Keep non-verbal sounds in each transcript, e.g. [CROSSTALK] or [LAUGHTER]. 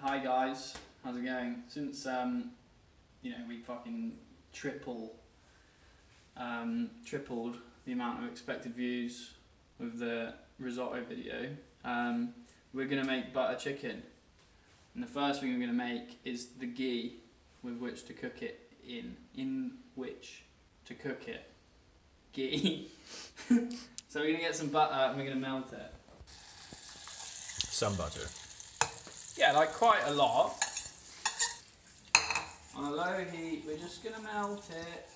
hi guys, how's it going? Since um, you know we fucking triple, um, tripled the amount of expected views with the risotto video, um, we're gonna make butter chicken, and the first thing we're gonna make is the ghee with which to cook it in, in which to cook it, ghee. [LAUGHS] so we're gonna get some butter and we're gonna melt it. Some butter. Yeah, like quite a lot. On a low heat, we're just gonna melt it.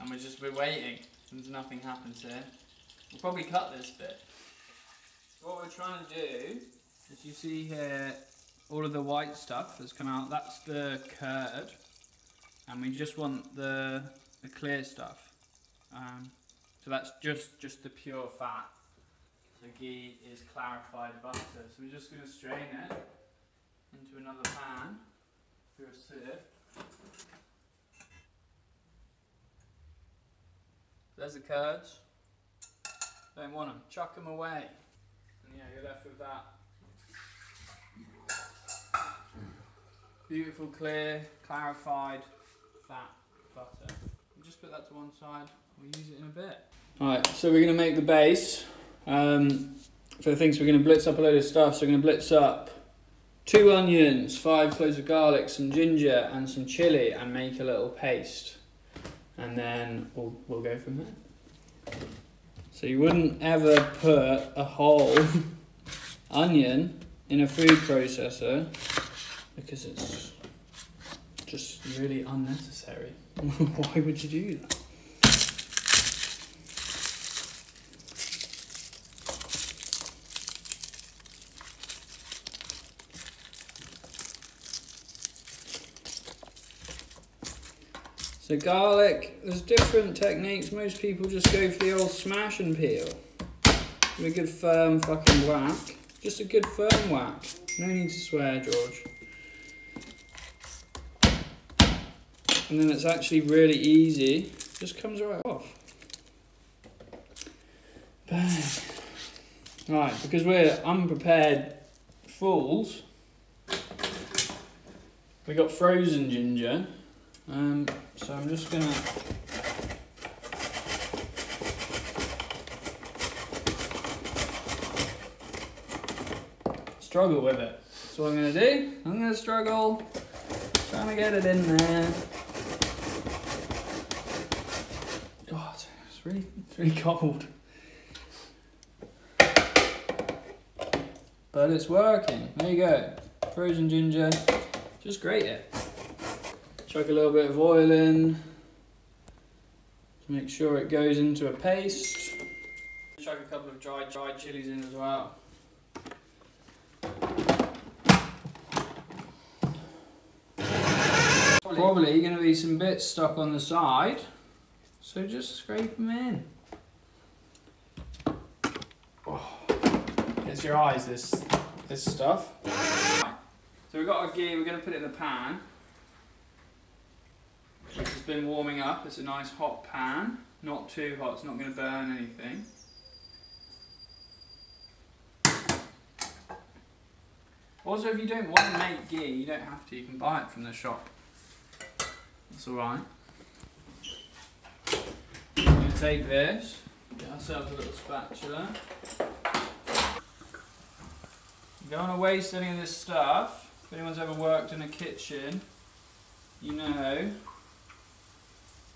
And we're just, we're waiting. Since nothing happens here. We'll probably cut this bit. What we're trying to do, as you see here, all of the white stuff that's come out, that's the curd. And we just want the, the clear stuff. Um, so that's just, just the pure fat. The ghee is clarified butter. So we're just going to strain it into another pan through a sieve. There's the curds. Don't want them. Chuck them away. And yeah, you're left with that beautiful, clear, clarified, fat butter. We'll just put that to one side. We'll use it in a bit. Alright, so we're going to make the base. Um, for the things we're going to blitz up a load of stuff. So we're going to blitz up two onions, five cloves of garlic, some ginger, and some chili, and make a little paste. And then we'll, we'll go from there. So you wouldn't ever put a whole [LAUGHS] onion in a food processor because it's just really unnecessary. [LAUGHS] Why would you do that? So garlic, there's different techniques. Most people just go for the old smash and peel. A good firm fucking whack. Just a good firm whack. No need to swear, George. And then it's actually really easy. Just comes right off. Bang. Right, because we're unprepared fools, we got frozen ginger. Um, so I'm just gonna struggle with it. So what I'm gonna do, I'm gonna struggle, trying to get it in there. God, it's really, it's really cold. But it's working. There you go. Frozen ginger. Just grate it. Chuck a little bit of oil in to make sure it goes into a paste. Chuck a couple of dried dried chilies in as well. Probably going to be some bits stuck on the side, so just scrape them in. Oh, gets your eyes this this stuff. So we've got our ghee. We're going to put it in the pan which has been warming up. It's a nice hot pan, not too hot, it's not going to burn anything. Also, if you don't want to make ghee, you don't have to, you can buy it from the shop. That's alright. We're going to take this, get ourselves a little spatula. You don't want to waste any of this stuff. If anyone's ever worked in a kitchen, you know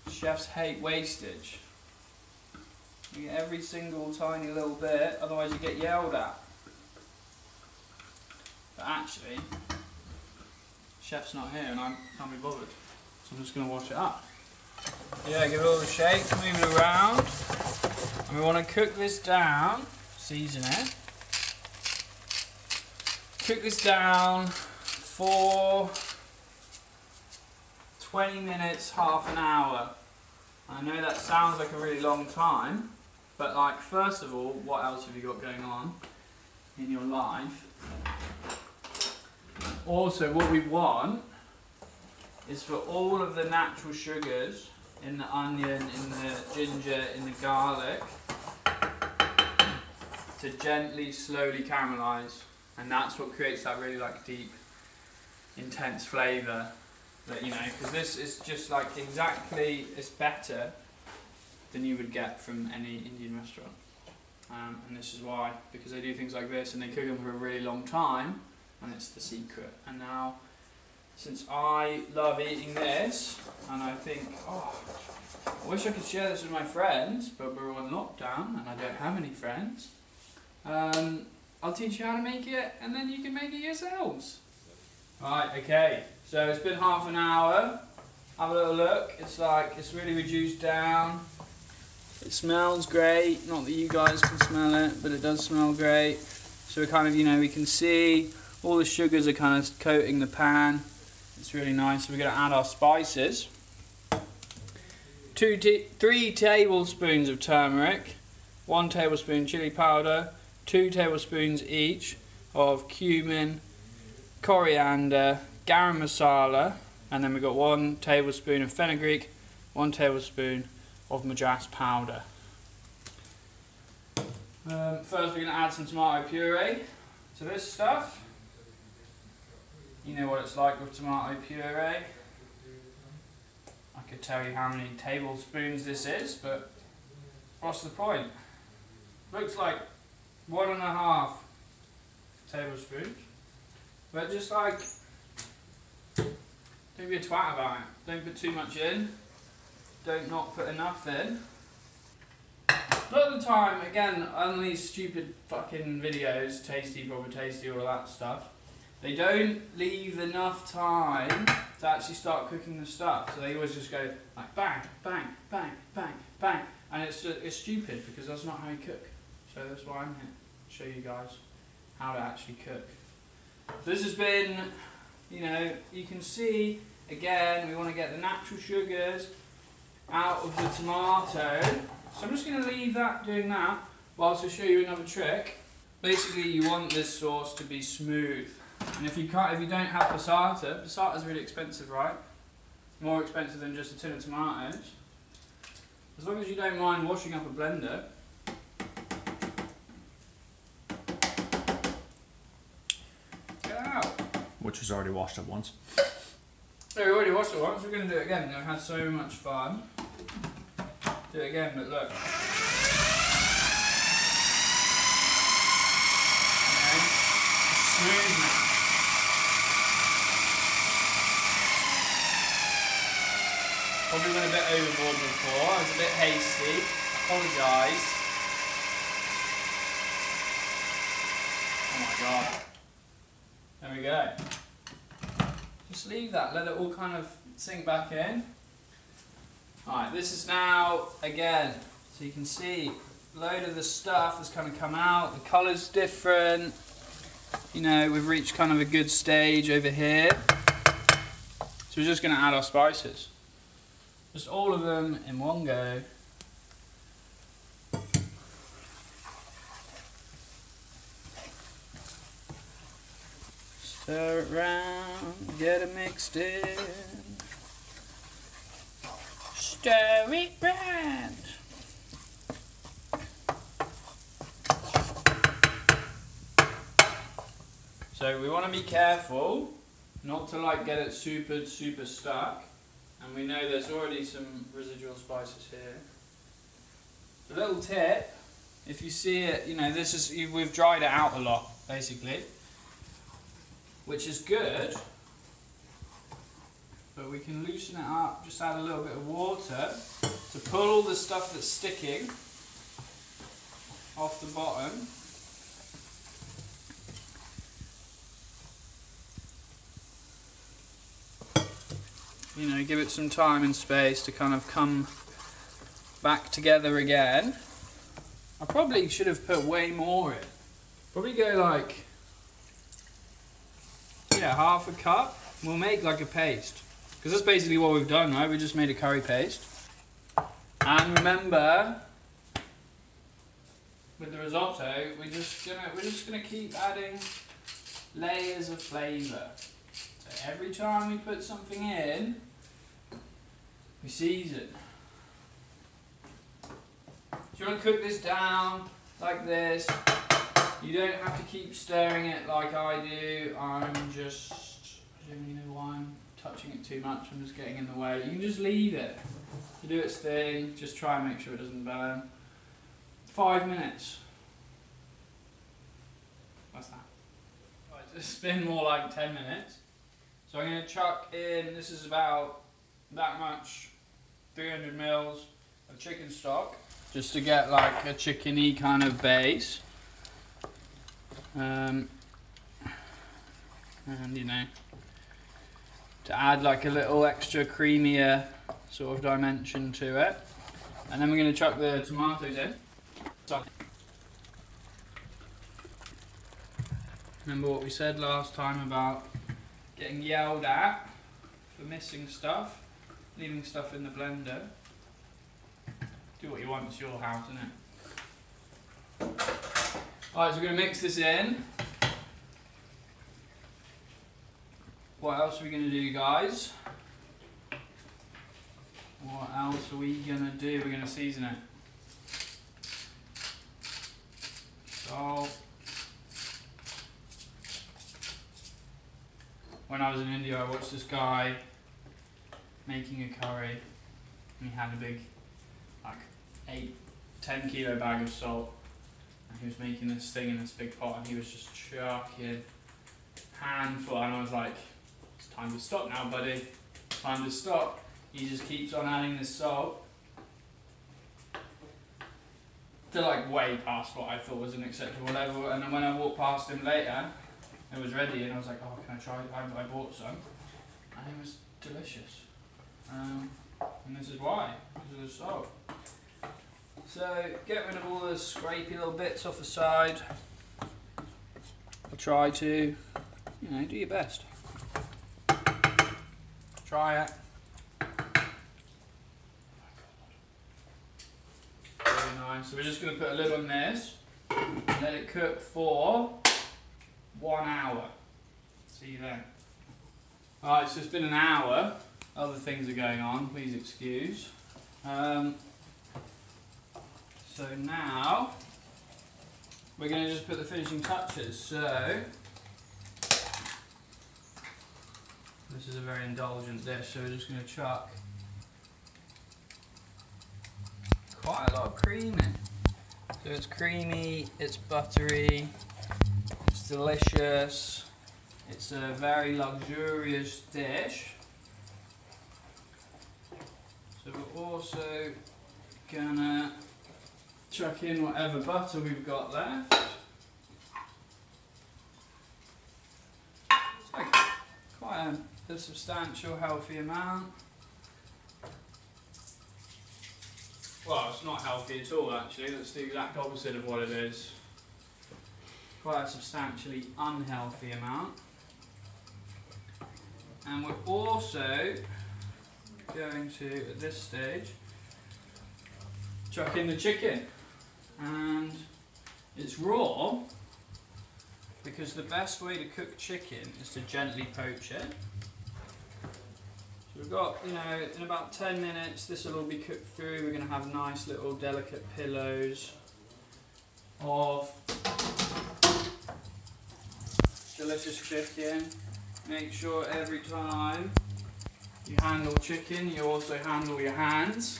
Chefs hate wastage. You get every single tiny little bit, otherwise you get yelled at. But actually, chef's not here and I can't be bothered. So I'm just going to wash it up. Yeah, give it a little shake, move it around. And we want to cook this down, season it. Cook this down for 20 minutes, half an hour. I know that sounds like a really long time, but like first of all, what else have you got going on in your life? Also, what we want is for all of the natural sugars in the onion, in the ginger, in the garlic to gently, slowly caramelize. and that's what creates that really like deep, intense flavour. That you know, because this is just like exactly it's better than you would get from any Indian restaurant. Um, and this is why, because they do things like this and they cook them for a really long time, and it's the secret. And now, since I love eating this, and I think, oh, I wish I could share this with my friends, but we're on lockdown and I don't have any friends. Um, I'll teach you how to make it, and then you can make it yourselves. Right, okay. So it's been half an hour. Have a little look. It's like it's really reduced down. It smells great. Not that you guys can smell it, but it does smell great. So we kind of, you know, we can see all the sugars are kind of coating the pan. It's really nice. So we're going to add our spices. Two, three tablespoons of turmeric, one tablespoon chili powder, two tablespoons each of cumin, coriander, garam masala, and then we've got one tablespoon of fenugreek, one tablespoon of Madras powder. Um, first we're going to add some tomato puree to this stuff. You know what it's like with tomato puree. I could tell you how many tablespoons this is, but what's the point? Looks like one and a half tablespoons. But just like, don't be a twat about it. Don't put too much in don't not put enough in. Of the time, again, on these stupid fucking videos, tasty, proper tasty, all that stuff, they don't leave enough time to actually start cooking the stuff. So they always just go like bang, bang, bang, bang, bang, and it's it's stupid because that's not how you cook. So that's why I'm here show you guys how to actually cook. This has been, you know, you can see again we want to get the natural sugars out of the tomato. So I'm just going to leave that doing that whilst I show you another trick. Basically you want this sauce to be smooth. And if you can't, if you don't have passata, passata is really expensive, right? More expensive than just a tin of tomatoes. As long as you don't mind washing up a blender. Which was already washed up once. So we already watched it once, we're going to do it again. I've had so much fun. Do it again, but look. Okay. Smooth. Probably went a bit overboard before, I was a bit hasty. Apologise. Oh my god. There we go. Just leave that, let it all kind of sink back in. Alright, this is now, again, so you can see, a load of the stuff has kind of come out, the colour's different. You know, we've reached kind of a good stage over here. So we're just going to add our spices. Just all of them in one go. Stir it round, get it mixed in. Stir it round. So we want to be careful not to like get it super super stuck and we know there's already some residual spices here. A little tip, if you see it, you know this is we've dried it out a lot basically which is good. But we can loosen it up, just add a little bit of water to pull all the stuff that's sticking off the bottom. You know, give it some time and space to kind of come back together again. I probably should have put way more in. Probably go like yeah, half a cup. We'll make like a paste. Because that's basically what we've done, right? We just made a curry paste. And remember, with the risotto, we're just gonna we're just gonna keep adding layers of flavour. So every time we put something in, we season. So you want to cook this down like this. You don't have to keep stirring it like I do. I'm just, I don't really know why I'm touching it too much. I'm just getting in the way. You can just leave it to do its thing. Just try and make sure it doesn't burn. Five minutes. What's that? Right, it's been more like ten minutes. So I'm going to chuck in, this is about that much, 300 mils of chicken stock, just to get like a chickeny kind of base. Um, and you know, to add like a little extra creamier sort of dimension to it. And then we're going to chuck the tomatoes in. Remember what we said last time about getting yelled at for missing stuff, leaving stuff in the blender. Do what you want, it's your house, isn't it? Alright, so we're going to mix this in. What else are we going to do, guys? What else are we going to do? We're going to season it. Salt. when I was in India, I watched this guy making a curry, and he had a big, like, eight, ten kilo bag of salt, he was making this thing in this big pot, and he was just chucking handful, and I was like, it's time to stop now, buddy, time to stop. He just keeps on adding this salt. To like way past what I thought was an acceptable level, and then when I walked past him later, it was ready, and I was like, "Oh, can I try?" I, I bought some, and it was delicious. Um, and this is why because of the salt. So get rid of all the scrapey little bits off the side. I'll try to, you know, do your best. Try it. Very nice. So we're just going to put a lid on this, and let it cook for one hour. See you then. Alright, so it's been an hour. Other things are going on, please excuse. Um, so now we're going to just put the finishing touches. So this is a very indulgent dish, so we're just going to chuck quite a lot of cream in. So it's creamy, it's buttery, it's delicious. It's a very luxurious dish. So we're also gonna chuck in whatever butter we've got left. It's quite a, a substantial, healthy amount. Well, it's not healthy at all actually, that's the exact opposite of what it is. Quite a substantially unhealthy amount. And we're also going to, at this stage, chuck in the chicken. And it's raw because the best way to cook chicken is to gently poach it. So we've got, you know, in about 10 minutes this will all be cooked through. We're going to have nice little delicate pillows of delicious chicken. Make sure every time you handle chicken, you also handle your hands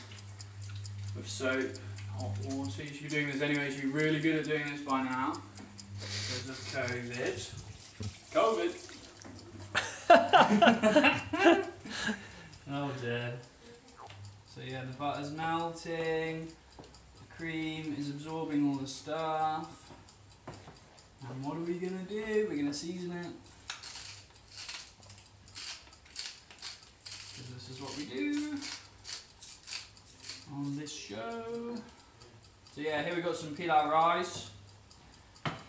with soap, Oh, oh, hot water. You should be doing this anyway. You should be really good at doing this by now because of COVID. COVID. oh dear. So yeah, the butter's melting. The cream is absorbing all the stuff. And what are we gonna do? We're gonna season it. Because this is what we do on this show. So yeah, here we've got some pilau rice,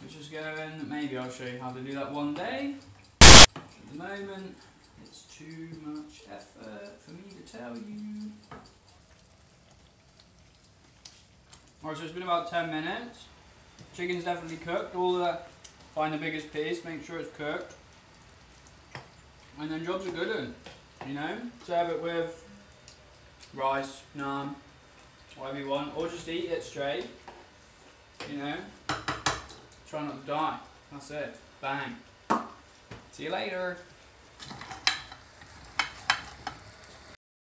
which is going. Maybe I'll show you how to do that one day. At the moment, it's too much effort for me to tell you. Alright, so it's been about 10 minutes. Chicken's definitely cooked. All the find the biggest piece, make sure it's cooked. And then jobs are good. You know? Serve it with rice, naan, whatever you want, or just eat it straight. You know? Try not to die. That's it. Bang. See you later.